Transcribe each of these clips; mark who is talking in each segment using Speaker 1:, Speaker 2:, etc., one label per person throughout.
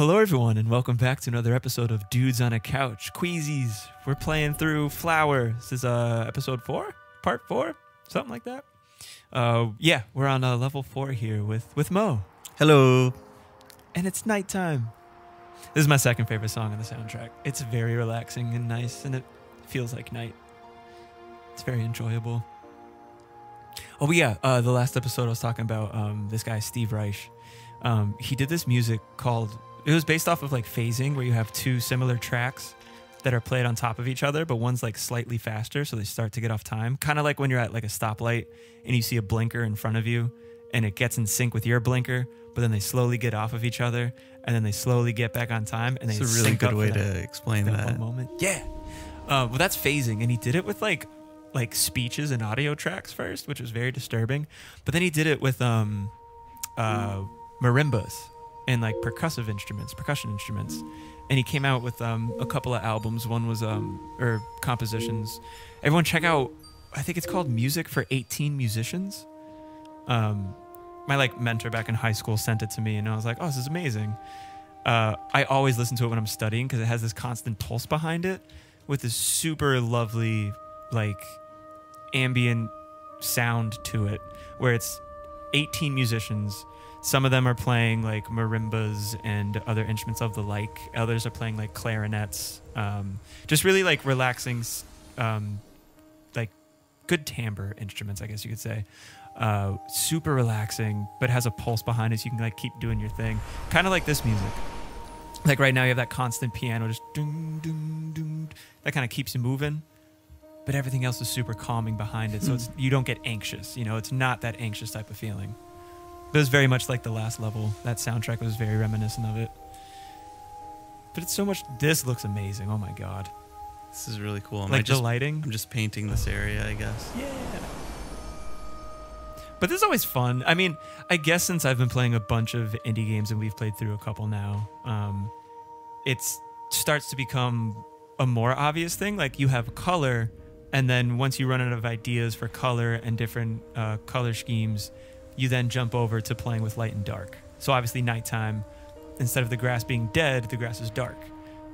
Speaker 1: Hello, everyone, and welcome back to another episode of Dudes on a Couch. Queasies, we're playing through Flower. This is uh, episode four, part four, something like that. Uh, yeah, we're on uh, level four here with with Mo,
Speaker 2: Hello.
Speaker 1: and it's nighttime. This is my second favorite song on the soundtrack. It's very relaxing and nice, and it feels like night. It's very enjoyable. Oh yeah, uh, the last episode I was talking about um, this guy Steve Reich. Um, he did this music called. It was based off of like phasing, where you have two similar tracks that are played on top of each other, but one's like slightly faster, so they start to get off time. Kind of like when you're at like a stoplight and you see a blinker in front of you, and it gets in sync with your blinker, but then they slowly get off of each other, and then they slowly get back on time, and they
Speaker 2: It's a really good way to explain
Speaker 1: that
Speaker 2: that.
Speaker 1: one moment. Yeah. Uh, well, that's phasing, and he did it with like like speeches and audio tracks first, which was very disturbing. But then he did it with um, uh, marimbas and like percussive instruments, percussion instruments. And he came out with um, a couple of albums. One was um, or compositions. Everyone check out. I think it's called Music for 18 Musicians. Um, my like mentor back in high school sent it to me, and I was like, "Oh, this is amazing." Uh, I always listen to it when I'm studying because it has this constant pulse behind it, with this super lovely like ambient sound to it, where it's 18 musicians. Some of them are playing like marimbas and other instruments of the like. Others are playing like clarinets. Um, just really like relaxing, um, like good timbre instruments, I guess you could say. Uh, super relaxing, but has a pulse behind it, so you can like keep doing your thing. Kind of like this music. Like right now, you have that constant piano, just doom, doom, doom. That kind of keeps you moving, but everything else is super calming behind it, so it's you don't get anxious. You know, it's not that anxious type of feeling. It was very much like the last level. That soundtrack was very reminiscent of it. But it's so much. This looks amazing. Oh my god!
Speaker 2: This is really cool. Am I
Speaker 1: like
Speaker 2: just,
Speaker 1: the lighting.
Speaker 2: I'm just painting this area, I guess.
Speaker 1: Yeah. But this is always fun. I mean, I guess since I've been playing a bunch of indie games and we've played through a couple now, um, it starts to become a more obvious thing. Like you have color, and then once you run out of ideas for color and different uh, color schemes, you then jump over to playing with light and dark. So obviously, nighttime, instead of the grass being dead, the grass is dark.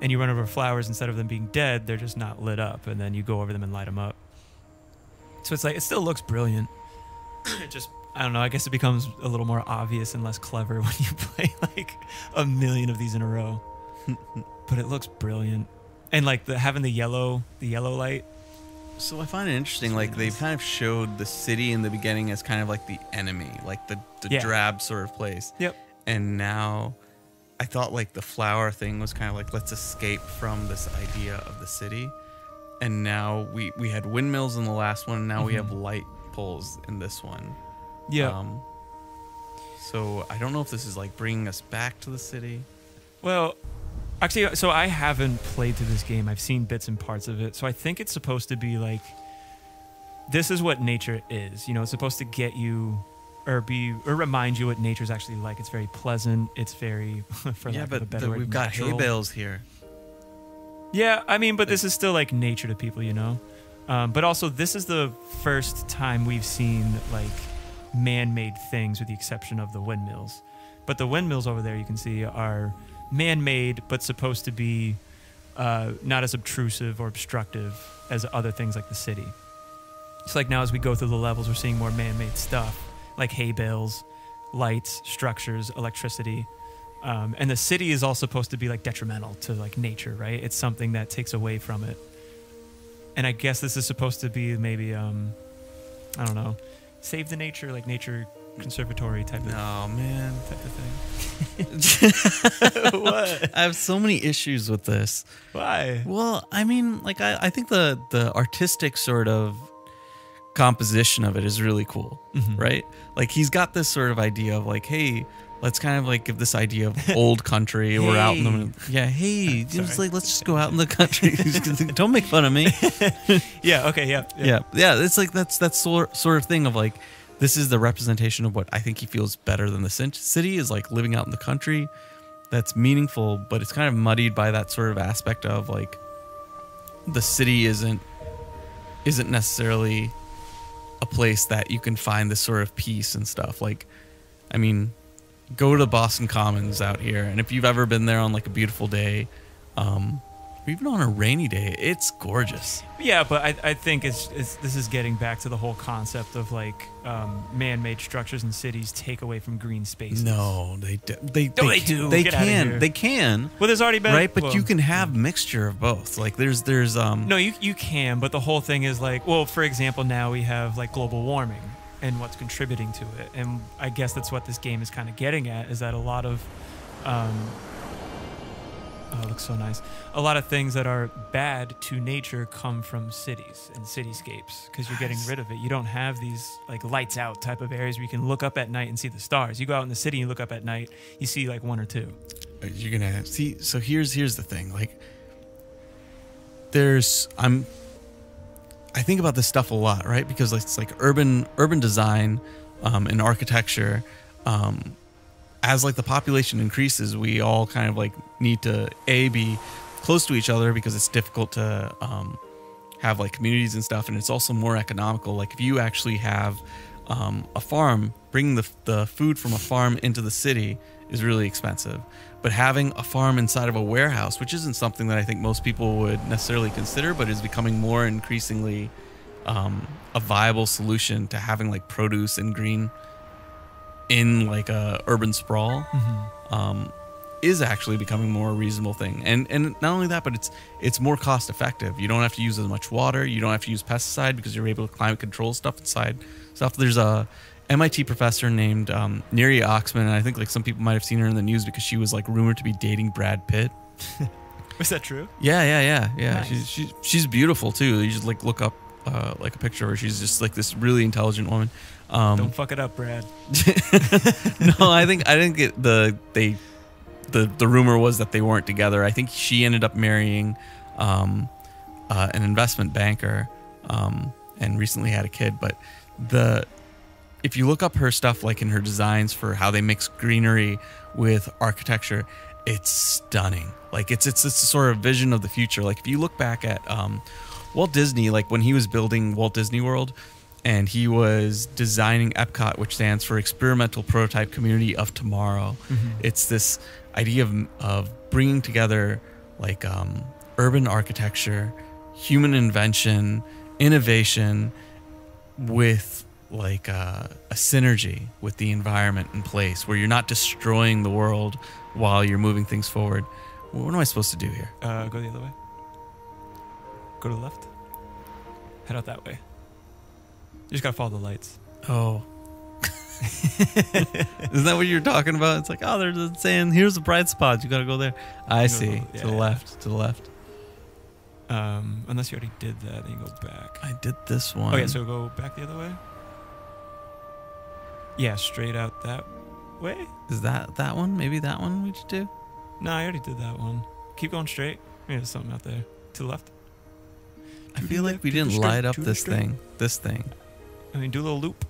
Speaker 1: And you run over flowers, instead of them being dead, they're just not lit up, and then you go over them and light them up. So it's like it still looks brilliant. it just I don't know. I guess it becomes a little more obvious and less clever when you play like a million of these in a row. but it looks brilliant, and like the having the yellow the yellow light.
Speaker 2: So I find it interesting. Like they've kind of showed the city in the beginning as kind of like the enemy, like the the
Speaker 1: Yeah.
Speaker 2: drab sort of place.
Speaker 1: Yep.
Speaker 2: And now, I thought like the flower thing was kind of like let's escape from this idea of the city. And now we we had windmills in the last one. Now we have
Speaker 1: Mhm.
Speaker 2: light poles in this one.
Speaker 1: Yeah.
Speaker 2: Um, so I don't know if this is like bringing us back to the city.
Speaker 1: Well, actually, so I haven't played through this game. I've seen bits and parts of it. So I think it's supposed to be like this is what nature is. You know, it's supposed to get you or be or remind you what nature's actually like. It's very pleasant. It's very for
Speaker 2: yeah,
Speaker 1: lack of a
Speaker 2: but
Speaker 1: better
Speaker 2: the-
Speaker 1: word,
Speaker 2: we've got hay bales here.
Speaker 1: Yeah, I mean, but this is still like nature to people, you know. Um, but also, this is the first time we've seen like man-made things, with the exception of the windmills. But the windmills over there, you can see, are man-made, but supposed to be uh, not as obtrusive or obstructive as other things like the city. It's like now, as we go through the levels, we're seeing more man-made stuff, like hay bales, lights, structures, electricity. Um, and the city is all supposed to be like detrimental to like nature, right? It's something that takes away from it. And I guess this is supposed to be maybe, um, I don't know, save the nature, like nature conservatory type of, thing.
Speaker 2: No, man.
Speaker 1: type of thing. what?
Speaker 2: I have so many issues with this.
Speaker 1: Why?
Speaker 2: Well, I mean, like I, I think the the artistic sort of composition of it is really cool,
Speaker 1: Mhm.
Speaker 2: right? Like he's got this sort of idea of like, hey, let's kind of like give this idea of old country. We're out in the yeah, hey, just
Speaker 1: Sorry.
Speaker 2: like let's just go out in the country. Don't make fun of me.
Speaker 1: Yeah. Okay. Yeah.
Speaker 2: yeah, yeah. It's like that's that sort sort of thing of like this is the representation of what I think he feels better than the city is like living out in the country. That's meaningful, but it's kind of muddied by that sort of aspect of like the city isn't isn't necessarily a place that you can find this sort of peace and stuff. Like, I mean, go to Boston Commons out here, and if you've ever been there on like a beautiful day, um, even on a rainy day, it's gorgeous.
Speaker 1: Yeah, but I, I think it's, it's this is getting back to the whole concept of like um, man-made structures and cities take away from green spaces.
Speaker 2: No, they do. They
Speaker 1: No, they do.
Speaker 2: They
Speaker 1: Get
Speaker 2: can. They can.
Speaker 1: Well, there's already been
Speaker 2: right, but
Speaker 1: well,
Speaker 2: you can have mixture of both. Like there's there's um
Speaker 1: No, you you can, but the whole thing is like, well, for example, now we have like global warming and what's contributing to it, and I guess that's what this game is kind of getting at is that a lot of, um, oh, it looks so nice. A lot of things that are bad to nature come from cities and cityscapes because you're getting rid of it. You don't have these like lights out type of areas where you can look up at night and see the stars. You go out in the city and you look up at night, you see like one or two.
Speaker 2: you're gonna have, see so here's here's the thing like there's i'm i think about this stuff a lot right because it's like urban urban design um, and architecture um, as like the population increases we all kind of like need to a be close to each other because it's difficult to um, have like communities and stuff and it's also more economical. Like if you actually have um, a farm bringing the, the food from a farm into the city is really expensive. But having a farm inside of a warehouse which isn't something that i think most people would necessarily consider but is becoming more increasingly um, a viable solution to having like produce and green in like a urban sprawl um, is actually becoming more a reasonable thing. And and not only that, but it's it's more cost effective. You don't have to use as much water. You don't have to use pesticide because you're able to climate control stuff inside stuff. There's a MIT professor named um, Neri Oxman, and I think like some people might have seen her in the news because she was like rumored to be dating Brad Pitt.
Speaker 1: Was that true?
Speaker 2: Yeah, yeah, yeah, yeah.
Speaker 1: Nice.
Speaker 2: She's she's she's beautiful too. You just like look up uh, like a picture of her. She's just like this really intelligent woman. Um,
Speaker 1: Don't fuck it up, Brad.
Speaker 2: no, I think I didn't get the they the the rumor was that they weren't together. I think she ended up marrying um, uh, an investment banker um, and recently had a kid. But the if you look up her stuff, like in her designs for how they mix greenery with architecture, it's stunning. Like it's it's it's a sort of vision of the future. Like if you look back at um, Walt Disney, like when he was building Walt Disney World, and he was designing Epcot, which stands for Experimental Prototype Community of Tomorrow. It's this idea of, of bringing together like um, urban architecture, human invention, innovation with like uh, a synergy with the environment in place where you're not destroying the world while you're moving things forward. What am I supposed to do here?
Speaker 1: Uh, go the other way. Go to the left. Head out that way. You just gotta follow the lights.
Speaker 2: Oh. Isn't that what you're talking about? It's like, oh, they're just saying, here's the bright spot. You got to go there. I
Speaker 1: Go-
Speaker 2: see.
Speaker 1: yeah,
Speaker 2: to the
Speaker 1: yeah.
Speaker 2: left. To the left.
Speaker 1: Um, unless you already did that, then you go back.
Speaker 2: I did this one.
Speaker 1: Okay, so go back the other way. Yeah, straight out that way.
Speaker 2: Is that that one? Maybe that one we should do?
Speaker 1: No, I already did that one. Keep going straight. Maybe there's something out there to the left.
Speaker 2: I feel like we
Speaker 1: left, to the
Speaker 2: didn't light up this thing. This thing.
Speaker 1: I mean, do a little loop.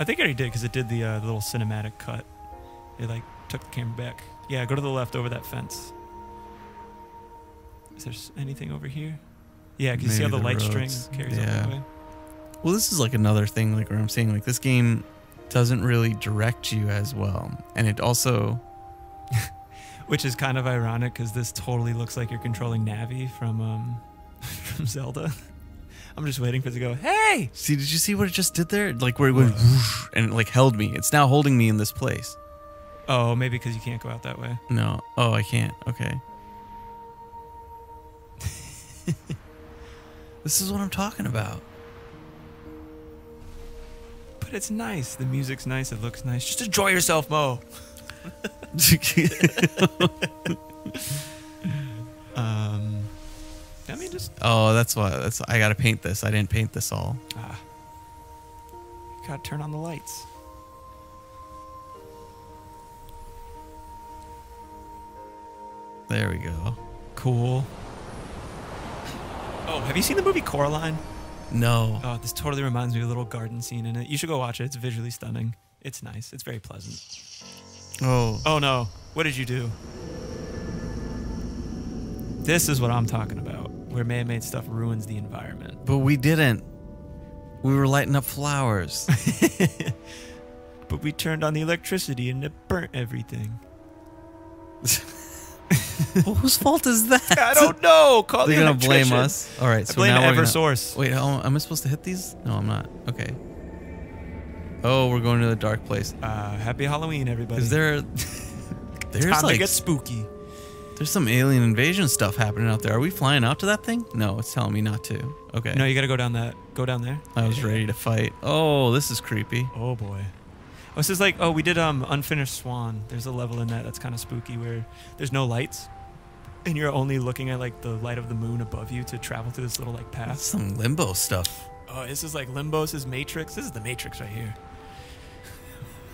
Speaker 1: I think I already did because it did the, uh, the little cinematic cut. It like took the camera back. Yeah, go to the left over that fence. Is there anything over here? Yeah, can you see how the
Speaker 2: the
Speaker 1: light string carries up
Speaker 2: Yeah.
Speaker 1: that way?
Speaker 2: Well, this is like another thing, like where I'm saying, like this game doesn't really direct you as well, and it also
Speaker 1: Which is kind of ironic because this totally looks like you're controlling Navi from um from Zelda. I'm just waiting for it to go. Hey,
Speaker 2: see. Did you see what it just did there? Like where it went whoosh, and it like held me. It's now holding me in this place.
Speaker 1: oh, maybe because you can't go out that way.
Speaker 2: No. Oh, I can't. Okay. this is what I'm talking about.
Speaker 1: But it's nice. The music's nice. It looks nice. Just enjoy yourself, Mo. Mean, uh, just
Speaker 2: oh, that's why. That's I gotta paint this. I didn't paint this all.
Speaker 1: ah, gotta turn on the lights.
Speaker 2: There we go.
Speaker 1: Cool. Oh, have you seen the movie Coraline?
Speaker 2: No.
Speaker 1: Oh, this totally reminds me of a little garden scene in it. You should go watch it. It's visually stunning. It's nice. It's very pleasant.
Speaker 2: Oh.
Speaker 1: Oh no, what did you do? This is what I'm talking about, where man-made stuff ruins the environment.
Speaker 2: But we didn't. We were lighting up flowers.
Speaker 1: but we turned on the electricity and it burnt everything.
Speaker 2: well, whose fault is that?
Speaker 1: I don't know. Call
Speaker 2: They're
Speaker 1: the
Speaker 2: gonna blame us. All right,
Speaker 1: I blame
Speaker 2: now we're gonna, Wait, oh, am I supposed to hit these? No, I'm not. Okay. Oh, we're going to the dark place.
Speaker 1: Uh, happy Halloween, everybody.
Speaker 2: Is there? There's
Speaker 1: Time to
Speaker 2: like
Speaker 1: get spooky.
Speaker 2: There's some alien invasion stuff happening out there. Are we flying out to that thing? No, it's telling me not to. Okay.
Speaker 1: No, you gotta go down that. Go down there.
Speaker 2: I was ready to fight. Oh, this is creepy.
Speaker 1: Oh boy. Oh, this is like oh we did um unfinished swan. There's a level in that that's kind of spooky where there's no lights, and you're only looking at like the light of the moon above you to travel through this little like
Speaker 2: That's
Speaker 1: path.
Speaker 2: some limbo stuff.
Speaker 1: Oh, this is like Limbo's Matrix. This is the Matrix right here.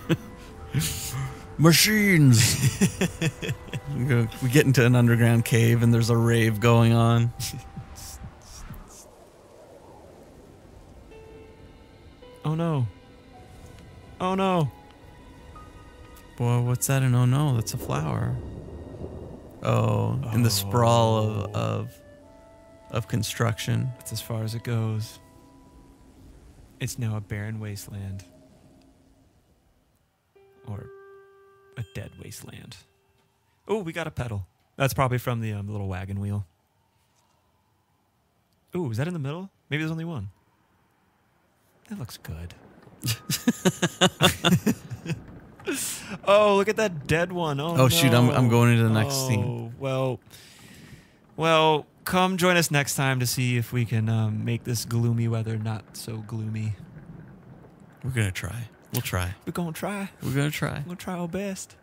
Speaker 2: Machines. we, get into an underground cave and there's a rave going on.
Speaker 1: Oh no. Oh no.
Speaker 2: Boy, what's that? An oh no, that's a flower. Oh, in the sprawl of of, of construction.
Speaker 1: That's as far as it goes. It's now a barren wasteland. Or a dead wasteland. Oh, we got a petal. That's probably from the um, little wagon wheel. Ooh, is that in the middle? Maybe there's only one. That looks good. oh, look at that dead one. Oh,
Speaker 2: Oh, shoot, I'm- I'm going into the next
Speaker 1: oh,
Speaker 2: scene.
Speaker 1: Well, well, come join us next time to see if we can um, make this gloomy weather not so gloomy.
Speaker 2: We're gonna try. We'll try.
Speaker 1: We're gonna try.
Speaker 2: We're gonna try.
Speaker 1: We're gonna try our best.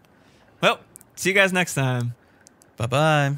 Speaker 1: Well, see you guys next time.
Speaker 2: Bye bye.